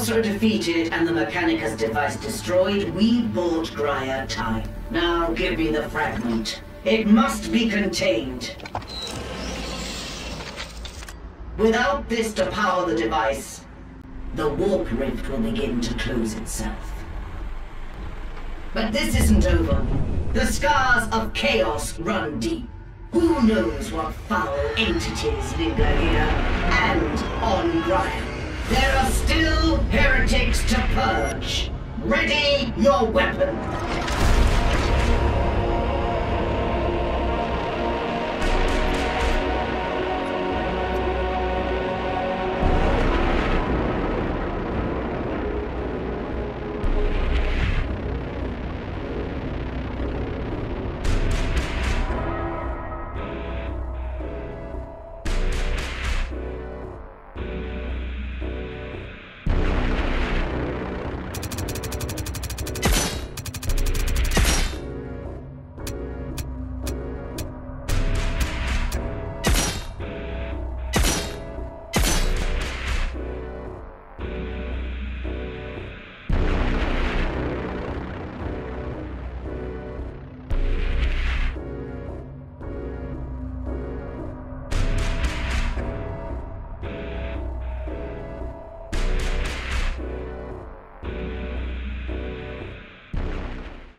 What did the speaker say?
Sorcerer defeated and the Mechanicus device destroyed, we bought Graia time. Now give me the fragment. It must be contained. Without this to power the device, the warp rift will begin to close itself. But this isn't over. The scars of chaos run deep. Who knows what foul entities linger here and on Graia? There are still heretics to purge. Ready your weapon.